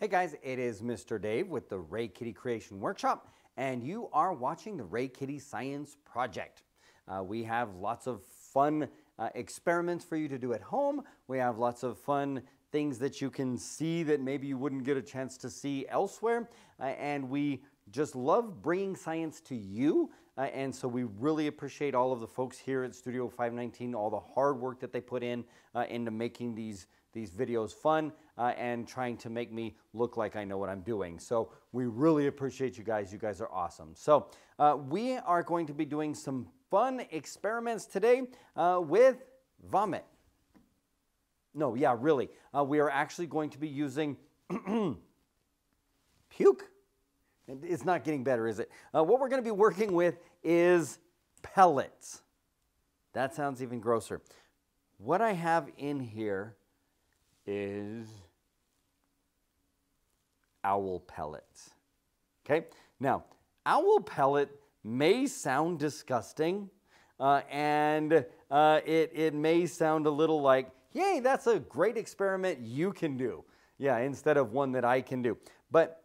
Hey guys, it is Mr. Dave with the RayKitty Creation Workshop, and you are watching the RayKitty Science Project. Uh, we have lots of fun uh, experiments for you to do at home. We have lots of fun things that you can see that maybe you wouldn't get a chance to see elsewhere. Uh, and we just love bringing science to you. Uh, and so we really appreciate all of the folks here at Studio 519, all the hard work that they put in uh, into making these these videos fun uh, and trying to make me look like I know what I'm doing. So we really appreciate you guys. You guys are awesome. So uh, we are going to be doing some fun experiments today uh, with vomit. No, yeah, really. Uh, we are actually going to be using puke. It's not getting better, is it? Uh, what we're going to be working with is pellets. That sounds even grosser. What I have in here is owl pellets. Okay? Now, owl pellet may sound disgusting, uh, and uh, it, it may sound a little like, yay, that's a great experiment you can do. Yeah, instead of one that I can do. But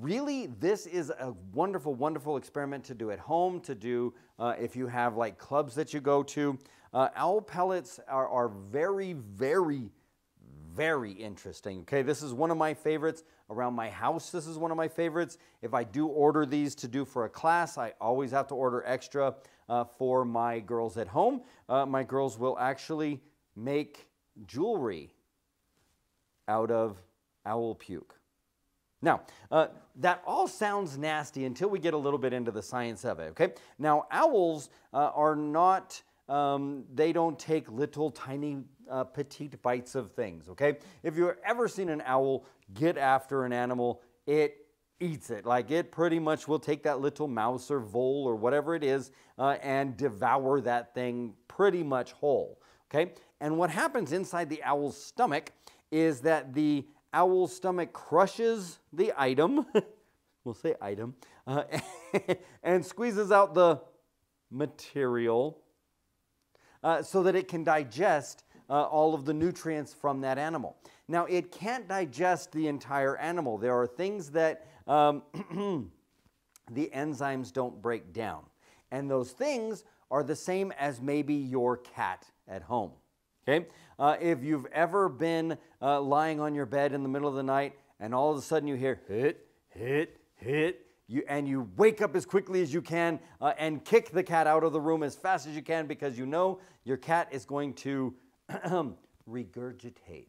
really, this is a wonderful, wonderful experiment to do at home, to do uh, if you have like clubs that you go to. Uh, owl pellets are, are very, very very interesting. Okay, this is one of my favorites. Around my house, this is one of my favorites. If I do order these to do for a class, I always have to order extra uh, for my girls at home. Uh, my girls will actually make jewelry out of owl puke. Now, uh, that all sounds nasty until we get a little bit into the science of it, okay? Now, owls uh, are not, um, they don't take little tiny uh, petite bites of things, okay? If you've ever seen an owl get after an animal, it eats it. Like it pretty much will take that little mouse or vole or whatever it is uh, and devour that thing pretty much whole, okay? And what happens inside the owl's stomach is that the owl's stomach crushes the item, we'll say item, uh, and squeezes out the material uh, so that it can digest uh, all of the nutrients from that animal. Now, it can't digest the entire animal. There are things that um, the enzymes don't break down. And those things are the same as maybe your cat at home. Okay? Uh, if you've ever been uh, lying on your bed in the middle of the night and all of a sudden you hear hit, hit, hit, you, and you wake up as quickly as you can uh, and kick the cat out of the room as fast as you can because you know your cat is going to regurgitate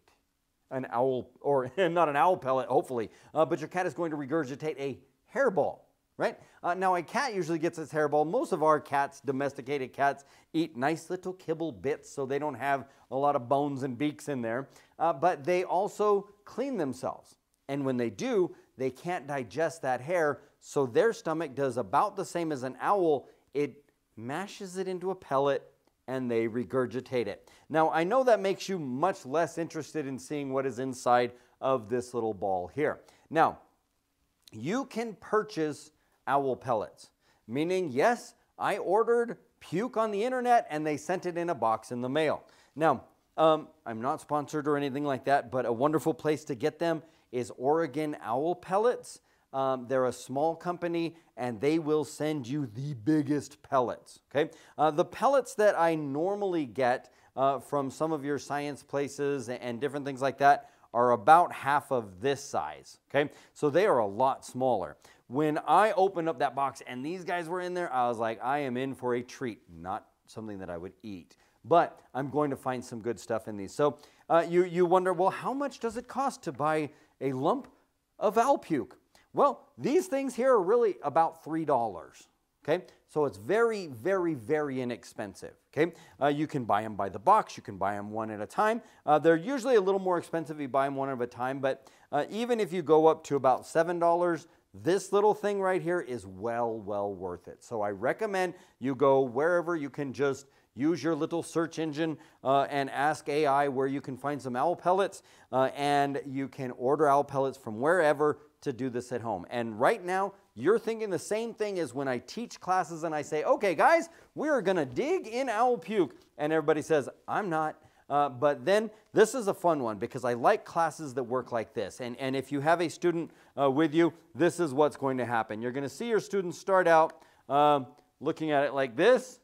an owl, or not an owl pellet, hopefully, uh, but your cat is going to regurgitate a hairball, right? Uh, now, a cat usually gets its hairball. Most of our cats, domesticated cats, eat nice little kibble bits so they don't have a lot of bones and beaks in there, uh, but they also clean themselves. And when they do, they can't digest that hair, so their stomach does about the same as an owl. It mashes it into a pellet and they regurgitate it. Now, I know that makes you much less interested in seeing what is inside of this little ball here. Now, you can purchase owl pellets, meaning, yes, I ordered puke on the internet and they sent it in a box in the mail. Now, um, I'm not sponsored or anything like that, but a wonderful place to get them is Oregon Owl Pellets. Um, they're a small company and they will send you the biggest pellets. Okay, uh, the pellets that I normally get uh, from some of your science places and different things like that are about half of this size. Okay, so they are a lot smaller. When I opened up that box and these guys were in there, I was like, I am in for a treat, not something that I would eat. But I'm going to find some good stuff in these. So uh, you, you wonder, well, how much does it cost to buy a lump of owl puke? Well, these things here are really about $3. Okay, so it's very, very, very inexpensive. Okay, uh, you can buy them by the box, you can buy them one at a time. Uh, they're usually a little more expensive if you buy them one at a time, but uh, even if you go up to about $7, this little thing right here is well, well worth it. So I recommend you go wherever you can just use your little search engine uh, and ask AI where you can find some owl pellets, uh, and you can order owl pellets from wherever to do this at home. And right now, you're thinking the same thing as when I teach classes and I say, okay, guys, we're going to dig in owl puke. And everybody says, I'm not. Uh, but then this is a fun one because I like classes that work like this. And, and if you have a student uh, with you, this is what's going to happen. You're going to see your students start out um, looking at it like this.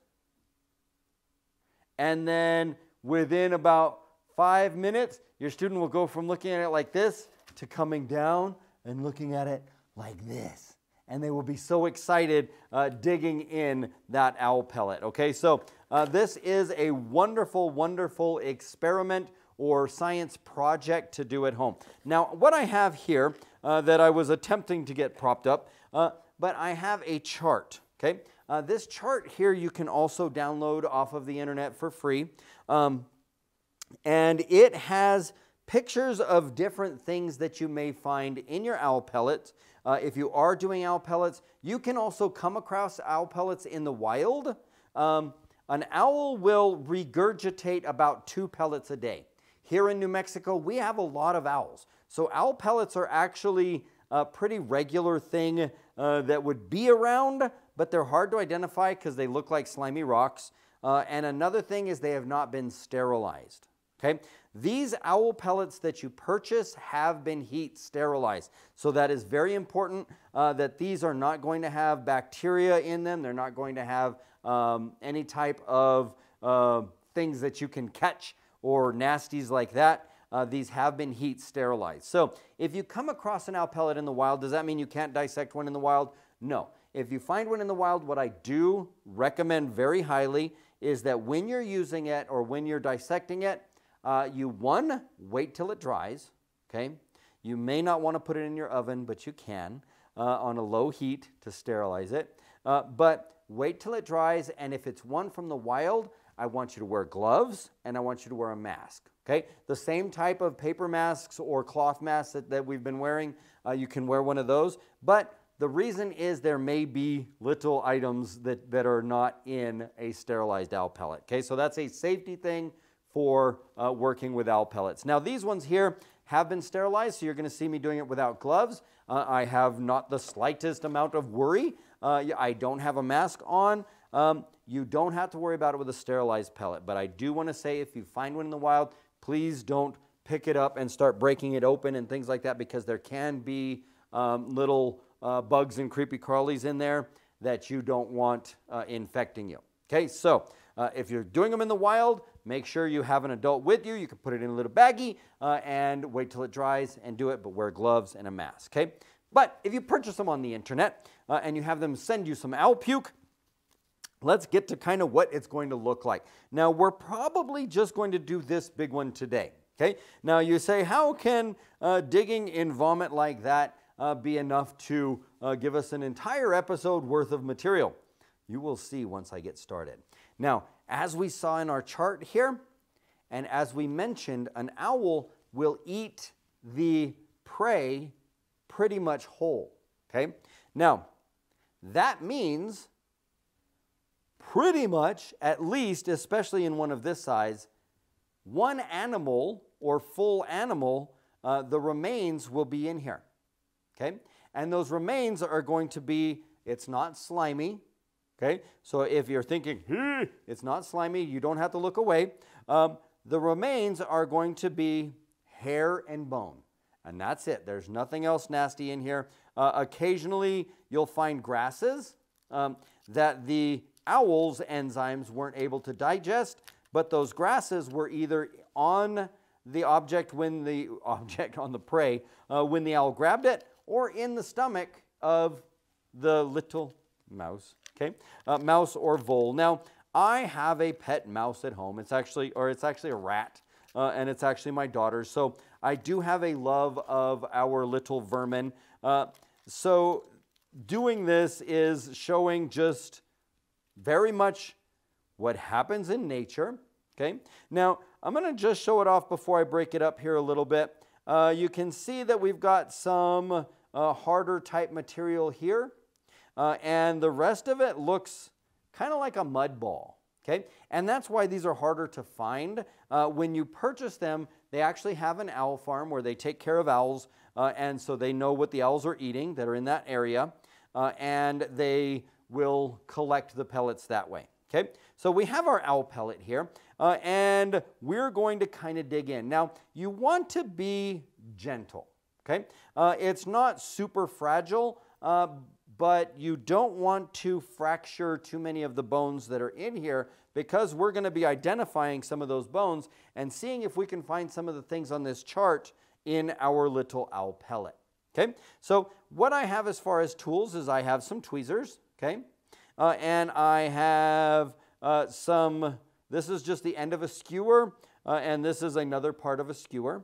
And then within about five minutes, your student will go from looking at it like this to coming down and looking at it like this. And they will be so excited uh, digging in that owl pellet. Okay, so uh, this is a wonderful, wonderful experiment or science project to do at home. Now, what I have here uh, that I was attempting to get propped up, uh, but I have a chart. Okay, uh, this chart here you can also download off of the internet for free. Um, and it has pictures of different things that you may find in your owl pellets. Uh, if you are doing owl pellets, you can also come across owl pellets in the wild. Um, an owl will regurgitate about two pellets a day. Here in New Mexico, we have a lot of owls. So owl pellets are actually a pretty regular thing uh, that would be around, but they're hard to identify because they look like slimy rocks. Uh, and another thing is they have not been sterilized. Okay, these owl pellets that you purchase have been heat sterilized. So that is very important uh, that these are not going to have bacteria in them. They're not going to have um, any type of uh, things that you can catch or nasties like that. Uh, these have been heat sterilized. So if you come across an owl pellet in the wild, does that mean you can't dissect one in the wild? No. If you find one in the wild, what I do recommend very highly is that when you're using it or when you're dissecting it, uh, you, one, wait till it dries, okay? You may not want to put it in your oven, but you can uh, on a low heat to sterilize it. Uh, but wait till it dries, and if it's one from the wild, I want you to wear gloves and I want you to wear a mask. Okay, the same type of paper masks or cloth masks that, that we've been wearing, uh, you can wear one of those. But the reason is there may be little items that, that are not in a sterilized owl pellet. Okay, so that's a safety thing for uh, working with owl pellets. Now these ones here have been sterilized, so you're going to see me doing it without gloves. Uh, I have not the slightest amount of worry. Uh, I don't have a mask on. Um, you don't have to worry about it with a sterilized pellet, but I do want to say if you find one in the wild, please don't pick it up and start breaking it open and things like that because there can be um, little uh, bugs and creepy crawlies in there that you don't want uh, infecting you. Okay, so uh, if you're doing them in the wild, Make sure you have an adult with you. You can put it in a little baggie uh, and wait till it dries and do it, but wear gloves and a mask, okay? But if you purchase them on the internet uh, and you have them send you some owl puke, let's get to kind of what it's going to look like. Now, we're probably just going to do this big one today, okay? Now, you say, how can uh, digging in vomit like that uh, be enough to uh, give us an entire episode worth of material? You will see once I get started. Now, as we saw in our chart here, and as we mentioned, an owl will eat the prey pretty much whole. Okay? Now, that means pretty much, at least, especially in one of this size, one animal or full animal, uh, the remains will be in here. Okay? And those remains are going to be, it's not slimy, Okay, so if you're thinking, it's not slimy, you don't have to look away. Um, the remains are going to be hair and bone. And that's it. There's nothing else nasty in here. Uh, occasionally, you'll find grasses um, that the owl's enzymes weren't able to digest, but those grasses were either on the object when the object on the prey uh, when the owl grabbed it, or in the stomach of the little mouse okay? Uh, mouse or vole. Now, I have a pet mouse at home. It's actually, or it's actually a rat, uh, and it's actually my daughter's. So I do have a love of our little vermin. Uh, so doing this is showing just very much what happens in nature, okay? Now, I'm going to just show it off before I break it up here a little bit. Uh, you can see that we've got some uh, harder type material here uh, and the rest of it looks kind of like a mud ball. Okay, and that's why these are harder to find. Uh, when you purchase them, they actually have an owl farm where they take care of owls, uh, and so they know what the owls are eating that are in that area, uh, and they will collect the pellets that way. Okay, so we have our owl pellet here, uh, and we're going to kind of dig in. Now, you want to be gentle, okay? Uh, it's not super fragile, uh, but you don't want to fracture too many of the bones that are in here because we're going to be identifying some of those bones and seeing if we can find some of the things on this chart in our little owl pellet. Okay, so what I have as far as tools is I have some tweezers, okay, uh, and I have uh, some, this is just the end of a skewer, uh, and this is another part of a skewer.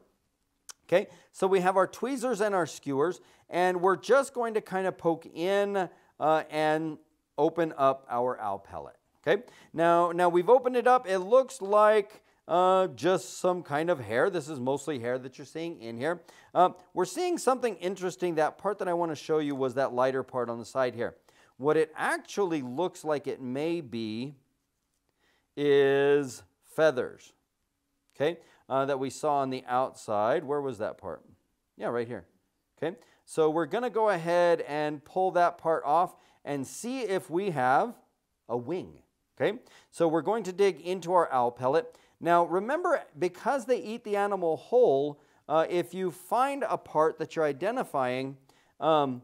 Okay, so we have our tweezers and our skewers, and we're just going to kind of poke in uh, and open up our owl pellet. Okay, now, now we've opened it up. It looks like uh, just some kind of hair. This is mostly hair that you're seeing in here. Uh, we're seeing something interesting. That part that I want to show you was that lighter part on the side here. What it actually looks like it may be is feathers, okay, uh, that we saw on the outside. Where was that part? Yeah, right here, okay. So we're going to go ahead and pull that part off and see if we have a wing, okay. So we're going to dig into our owl pellet. Now remember, because they eat the animal whole, uh, if you find a part that you're identifying, um,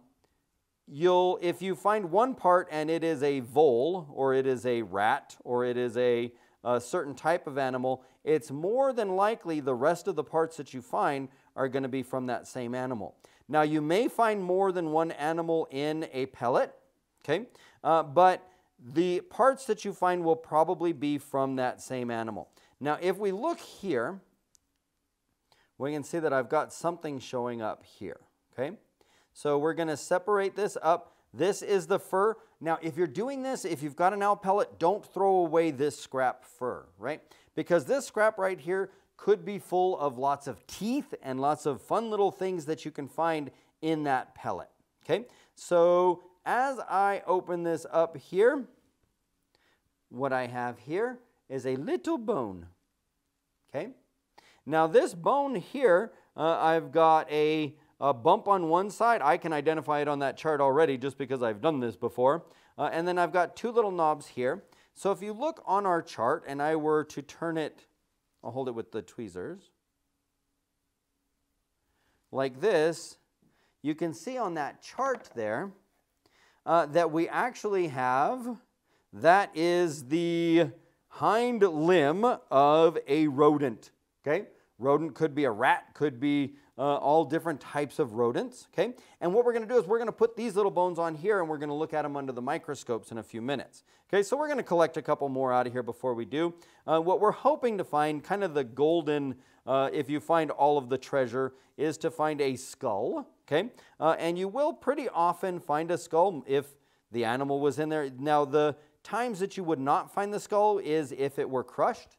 you'll, if you find one part and it is a vole, or it is a rat, or it is a, a certain type of animal, it's more than likely the rest of the parts that you find are going to be from that same animal. Now, you may find more than one animal in a pellet, okay, uh, but the parts that you find will probably be from that same animal. Now, if we look here, we can see that I've got something showing up here, okay? So we're going to separate this up. This is the fur. Now, if you're doing this, if you've got an owl pellet, don't throw away this scrap fur, right? Because this scrap right here could be full of lots of teeth and lots of fun little things that you can find in that pellet, okay? So as I open this up here, what I have here is a little bone, okay? Now this bone here, uh, I've got a a bump on one side, I can identify it on that chart already just because I've done this before. Uh, and then I've got two little knobs here. So if you look on our chart and I were to turn it, I'll hold it with the tweezers, like this, you can see on that chart there uh, that we actually have, that is the hind limb of a rodent, okay? Rodent could be a rat, could be uh, all different types of rodents, okay? And what we're going to do is we're going to put these little bones on here and we're going to look at them under the microscopes in a few minutes. Okay, so we're going to collect a couple more out of here before we do. Uh, what we're hoping to find, kind of the golden, uh, if you find all of the treasure, is to find a skull, okay? Uh, and you will pretty often find a skull if the animal was in there. Now, the times that you would not find the skull is if it were crushed,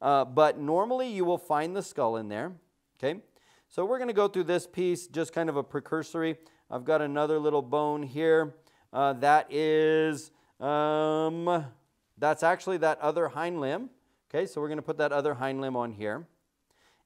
uh, but normally you will find the skull in there, okay? So we're going to go through this piece, just kind of a precursory. I've got another little bone here. Uh, that is, um, that's actually that other hind limb. Okay, so we're going to put that other hind limb on here.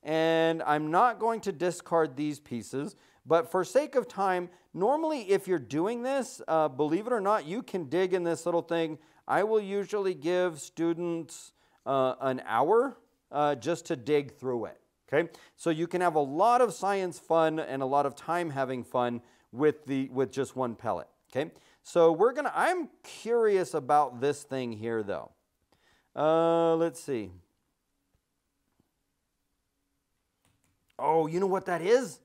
And I'm not going to discard these pieces, but for sake of time, normally if you're doing this, uh, believe it or not, you can dig in this little thing. I will usually give students uh, an hour uh, just to dig through it. Okay? So you can have a lot of science fun and a lot of time having fun with, the, with just one pellet. Okay? So we're to, I'm curious about this thing here though. Uh, let's see. Oh, you know what that is?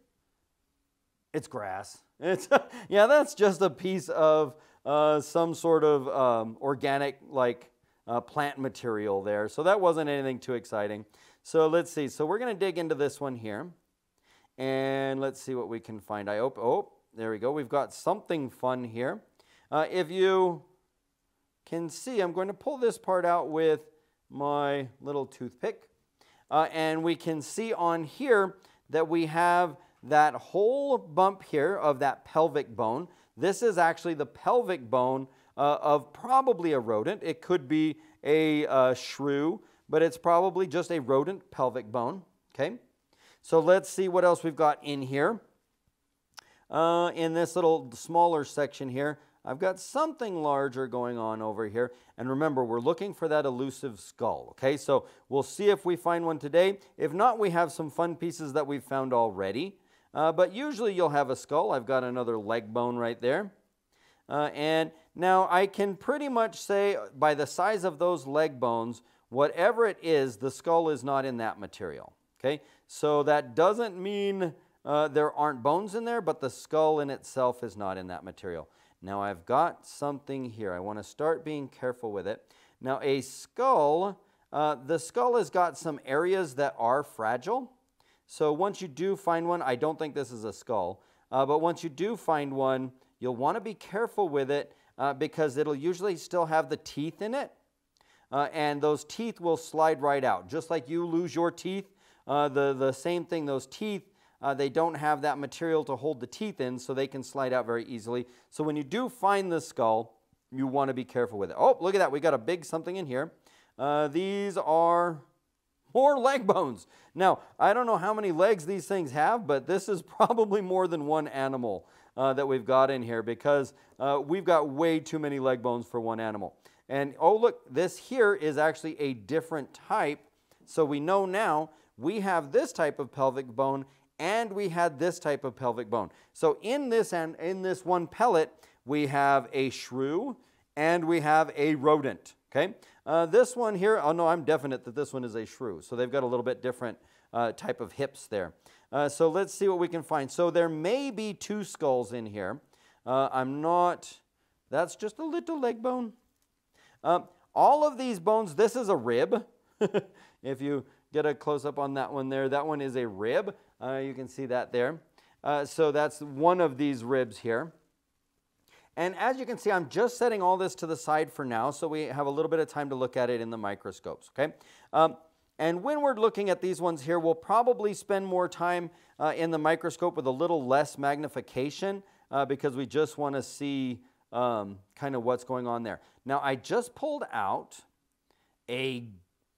It's grass. It's, yeah, that's just a piece of uh, some sort of um, organic, like uh, plant material there. So that wasn't anything too exciting. So let's see. So we're going to dig into this one here. And let's see what we can find. I hope, oh, there we go. We've got something fun here. Uh, if you can see, I'm going to pull this part out with my little toothpick. Uh, and we can see on here that we have that whole bump here of that pelvic bone. This is actually the pelvic bone uh, of probably a rodent. It could be a uh, shrew but it's probably just a rodent pelvic bone. Okay, so let's see what else we've got in here. Uh, in this little smaller section here, I've got something larger going on over here. And remember, we're looking for that elusive skull, okay? So we'll see if we find one today. If not, we have some fun pieces that we've found already. Uh, but usually you'll have a skull. I've got another leg bone right there. Uh, and now I can pretty much say by the size of those leg bones, whatever it is, the skull is not in that material. Okay, so that doesn't mean uh, there aren't bones in there, but the skull in itself is not in that material. Now I've got something here. I want to start being careful with it. Now a skull, uh, the skull has got some areas that are fragile. So once you do find one, I don't think this is a skull, uh, but once you do find one, you'll want to be careful with it uh, because it'll usually still have the teeth in it. Uh, and those teeth will slide right out. Just like you lose your teeth, uh, the, the same thing, those teeth uh, they don't have that material to hold the teeth in, so they can slide out very easily. So when you do find the skull, you want to be careful with it. Oh, look at that. We got a big something in here. Uh, these are more leg bones. Now, I don't know how many legs these things have, but this is probably more than one animal uh, that we've got in here because uh, we've got way too many leg bones for one animal. And oh, look, this here is actually a different type. So we know now we have this type of pelvic bone and we had this type of pelvic bone. So in this and in this one pellet, we have a shrew and we have a rodent. Okay, uh, this one here, oh no, I'm definite that this one is a shrew. So they've got a little bit different uh, type of hips there. Uh, so let's see what we can find. So there may be two skulls in here. Uh, I'm not, that's just a little leg bone. Uh, all of these bones, this is a rib. if you get a close up on that one there, that one is a rib. Uh, you can see that there. Uh, so that's one of these ribs here. And as you can see, I'm just setting all this to the side for now, so we have a little bit of time to look at it in the microscopes, okay? Um, and when we're looking at these ones here, we'll probably spend more time uh, in the microscope with a little less magnification uh, because we just want to see um, kind of what's going on there. Now, I just pulled out a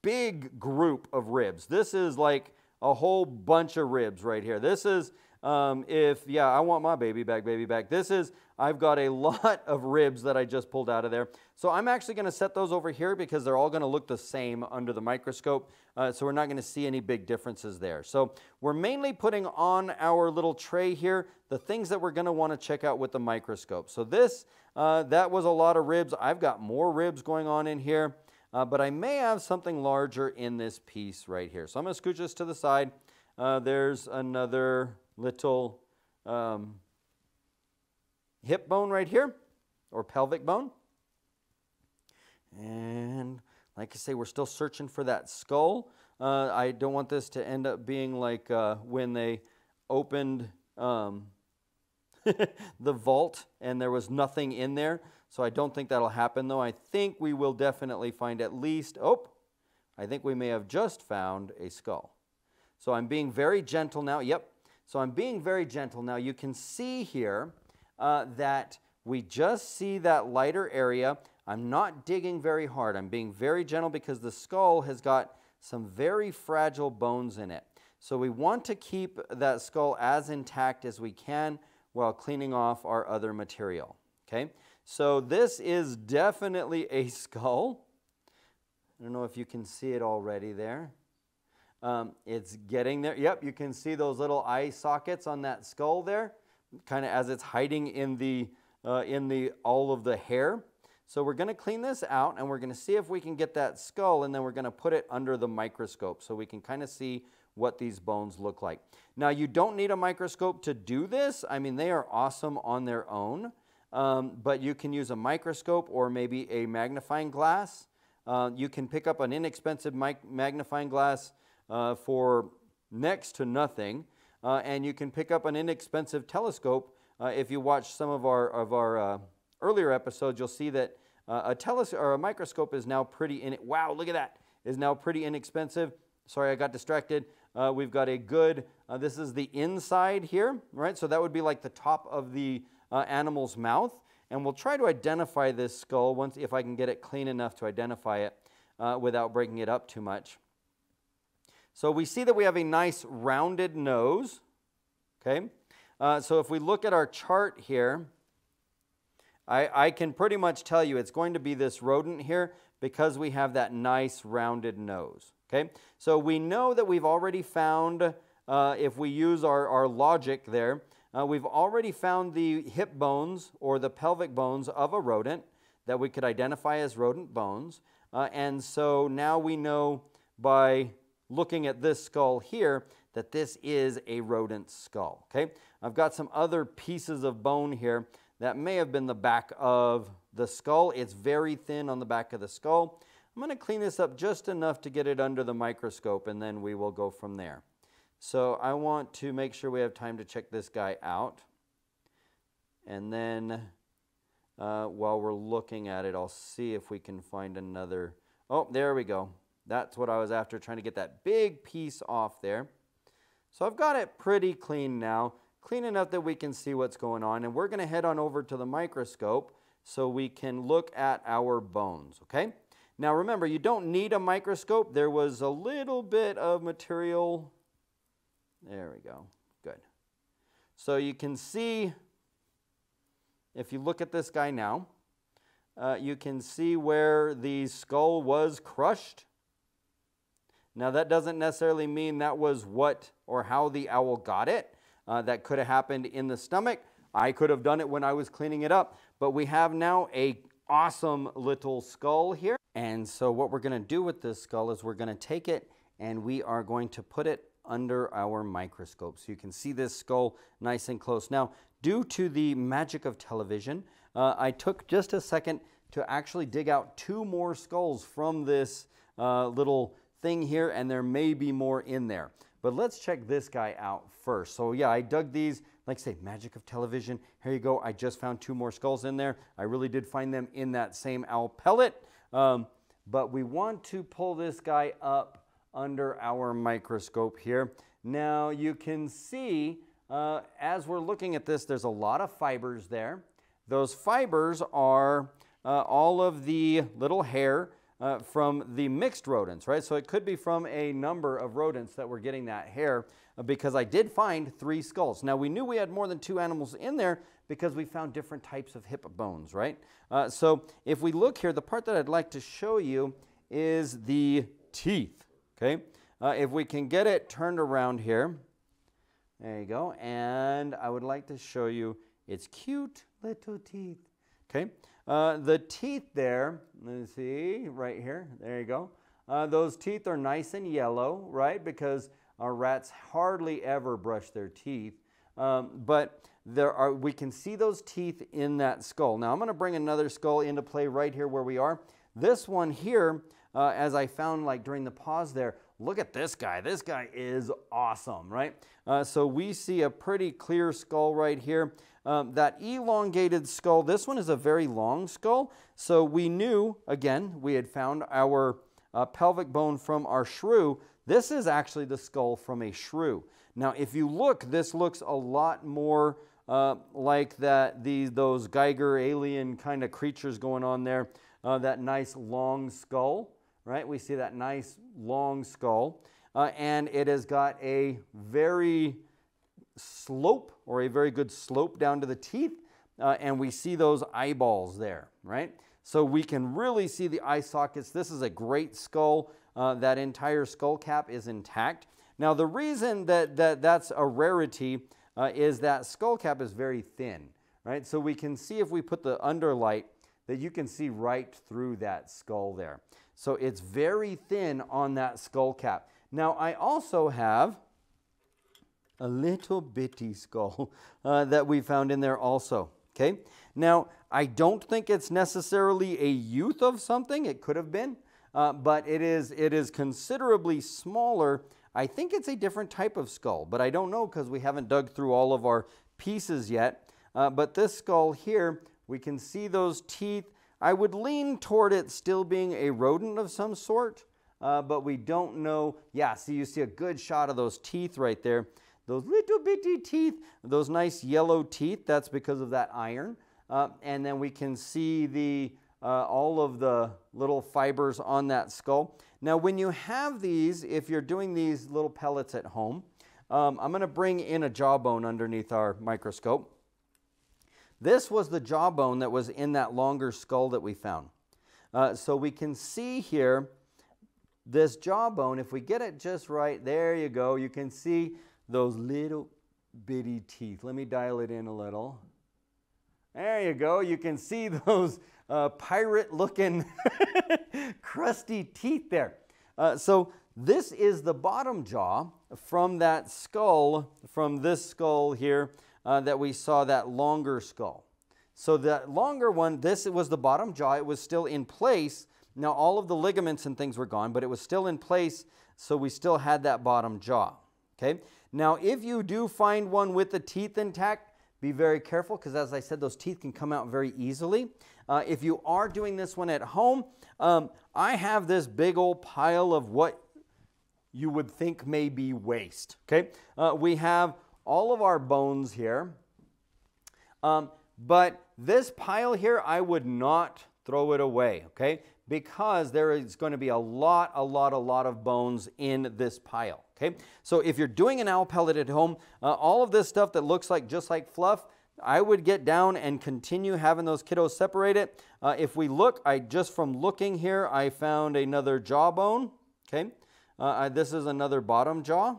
big group of ribs. This is like a whole bunch of ribs right here. This is, um, if, yeah, I want my baby back, baby back. This is, I've got a lot of ribs that I just pulled out of there. So I'm actually going to set those over here because they're all going to look the same under the microscope. Uh, so we're not going to see any big differences there. So we're mainly putting on our little tray here the things that we're going to want to check out with the microscope. So this, uh, that was a lot of ribs. I've got more ribs going on in here uh, but I may have something larger in this piece right here. So I'm going to scooch this to the side. Uh, there's another little um, hip bone right here, or pelvic bone. And like I say, we're still searching for that skull. Uh, I don't want this to end up being like uh, when they opened um, the vault and there was nothing in there. So I don't think that'll happen, though. I think we will definitely find at least, oh, I think we may have just found a skull. So I'm being very gentle now. Yep. So I'm being very gentle now. You can see here uh, that we just see that lighter area. I'm not digging very hard. I'm being very gentle because the skull has got some very fragile bones in it. So we want to keep that skull as intact as we can while cleaning off our other material. Okay? So this is definitely a skull. I don't know if you can see it already there. Um, it's getting there. Yep, you can see those little eye sockets on that skull there, kind of as it's hiding in the uh, in the all of the hair. So we're going to clean this out and we're going to see if we can get that skull and then we're going to put it under the microscope so we can kind of see what these bones look like. Now you don't need a microscope to do this. I mean, they are awesome on their own. Um, but you can use a microscope or maybe a magnifying glass. Uh, you can pick up an inexpensive magnifying glass uh, for next to nothing, uh, and you can pick up an inexpensive telescope. Uh, if you watch some of our, of our uh, earlier episodes, you'll see that uh, a, teles- or a microscope is now pretty, in- it. wow, look at that, is now pretty inexpensive. Sorry, I got distracted. we've got a good, this is the inside here, right? So that would be like the top of the uh, animal's mouth. And we'll try to identify this skull once if I can get it clean enough to identify it uh, without breaking it up too much. So we see that we have a nice rounded nose. Okay. Uh, so if we look at our chart here, I, I can pretty much tell you it's going to be this rodent here because we have that nice rounded nose. Okay, so we know that we've already found, uh, if we use our, our logic there, uh, we've already found the hip bones or the pelvic bones of a rodent that we could identify as rodent bones. Uh, and so now we know by looking at this skull here that this is a rodent skull. Okay, I've got some other pieces of bone here that may have been the back of the skull. It's very thin on the back of the skull. I'm going to clean this up just enough to get it under the microscope and then we will go from there. So I want to make sure we have time to check this guy out. And then uh, while we're looking at it, I'll see if we can find another. Oh, there we go. That's what I was after, trying to get that big piece off there. So I've got it pretty clean now, clean enough that we can see what's going on. And we're going to head on over to the microscope so we can look at our bones, okay? Now remember, you don't need a microscope. There was a little bit of material. There we go. Good. So you can see, if you look at this guy now, uh, you can see where the skull was crushed. Now, that doesn't necessarily mean that was what or how the owl got it. Uh, that could have happened in the stomach. I could have done it when I was cleaning it up. But we have now a awesome little skull here. And so what we're going to do with this skull is we're going to take it and we are going to put it under our microscope. So you can see this skull nice and close. Now, due to the magic of television, uh, I took just a second to actually dig out two more skulls from this uh, little thing here, and there may be more in there. But let's check this guy out first. So yeah, I dug these, like I say, magic of television. Here you go. I just found two more skulls in there. I really did find them in that same owl pellet. Um, but we want to pull this guy up under our microscope here. Now you can see uh, as we're looking at this, there's a lot of fibers there. Those fibers are uh, all of the little hair uh, from the mixed rodents, right? So it could be from a number of rodents that were getting that hair uh, because I did find three skulls. Now we knew we had more than two animals in there because we found different types of hip bones, right? Uh, so if we look here, the part that I'd like to show you is the teeth, okay? Uh, if we can get it turned around here, there you go. And I would like to show you its cute little teeth, okay? Uh, the teeth there, let's see, right here, there you go. Uh, those teeth are nice and yellow, right? Because our rats hardly ever brush their teeth. Um, but there are, we can see those teeth in that skull. Now I'm going to bring another skull into play right here where we are. This one here, uh, as I found like during the pause there, look at this guy. This guy is awesome, right? Uh, so we see a pretty clear skull right here. Um, that elongated skull, this one is a very long skull. So we knew, again, we had found our uh, pelvic bone from our shrew. This is actually the skull from a shrew. Now, if you look, this looks a lot more uh, like that these those Giger alien kind of creatures going on there. Uh, that nice long skull, right? We see that nice long skull. Uh, and it has got a very slope or a very good slope down to the teeth. Uh, and we see those eyeballs there, right? So we can really see the eye sockets. This is a great skull. Uh, that entire skull cap is intact. Now, the reason that, that that's a rarity uh, is that skull cap is very thin, right? So we can see if we put the underlight that you can see right through that skull there. So it's very thin on that skull cap. Now, I also have a little bitty skull uh, that we found in there also. Okay. Now, I don't think it's necessarily a youth of something. It could have been, uh, but it is it is considerably smaller. I think it's a different type of skull, but I don't know because we haven't dug through all of our pieces yet. Uh, but this skull here, we can see those teeth. I would lean toward it still being a rodent of some sort, uh, but we don't know. Yeah, see, you see a good shot of those teeth right there. Those little bitty teeth, those nice yellow teeth, that's because of that iron. Uh, and then we can see the, uh, all of the little fibers on that skull. Now, when you have these, if you're doing these little pellets at home, um, I'm going to bring in a jawbone underneath our microscope. This was the jawbone that was in that longer skull that we found. Uh, so we can see here this jawbone, if we get it just right, there you go, you can see those little bitty teeth. Let me dial it in a little. There you go. You can see those uh, pirate looking crusty teeth there. Uh, so this is the bottom jaw from that skull, from this skull here uh, that we saw that longer skull. So the longer one, this was the bottom jaw. It was still in place. Now all of the ligaments and things were gone, but it was still in place, so we still had that bottom jaw. Okay. Now if you do find one with the teeth intact, be very careful because as I said, those teeth can come out very easily. Uh, if you are doing this one at home, um, I have this big old pile of what you would think may be waste. Okay, uh, we have all of our bones here, um, but this pile here, I would not throw it away. Okay, because there is going to be a lot, a lot, a lot of bones in this pile. Okay, so if you're doing an owl pellet at home, uh, all of this stuff that looks like just like fluff, I would get down and continue having those kiddos separated. Uh, if we look, I just from looking here, I found another jawbone. Okay, uh, I, this is another bottom jaw.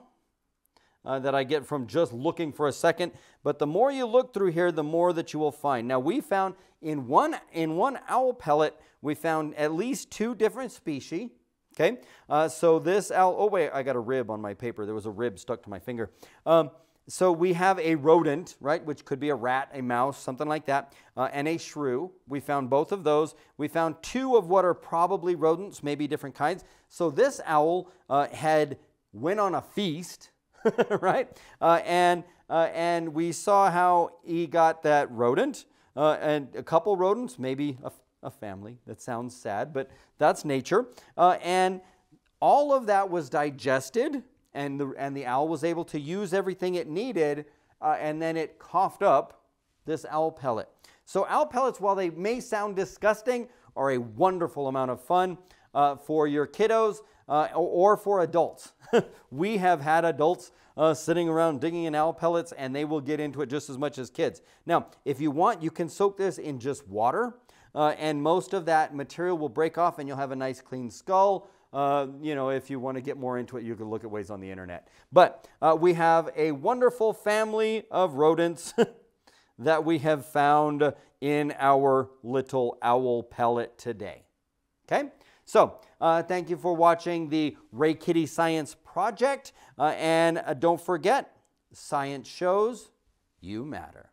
Uh, that I get from just looking for a second. But the more you look through here, the more that you will find. Now we found in one in one owl pellet, we found at least two different species. Okay, uh, so this owl. Oh wait, I got a rib on my paper. There was a rib stuck to my finger. Um, so we have a rodent, right, which could be a rat, a mouse, something like that, uh, and a shrew. We found both of those. We found two of what are probably rodents, maybe different kinds. So this owl uh, had went on a feast, right, uh, and uh, and we saw how he got that rodent uh, and a couple rodents, maybe a, a, family. That sounds sad, but that's nature. Uh, and all of that was digested and the, and the owl was able to use everything it needed, uh, and then it coughed up this owl pellet. So owl pellets, while they may sound disgusting, are a wonderful amount of fun uh, for your kiddos uh, or, or, for adults. we have had adults uh, sitting around digging in owl pellets, and they will get into it just as much as kids. Now, if you want, you can soak this in just water, uh, and most of that material will break off, and you'll have a nice clean skull. Uh, you know, if you want to get more into it, you can look at ways on the internet. But uh, we have a wonderful family of rodents that we have found in our little owl pellet today. Okay? So, uh, thank you for watching the RayKitty Science Project. Uh, and uh, don't forget, science shows you matter.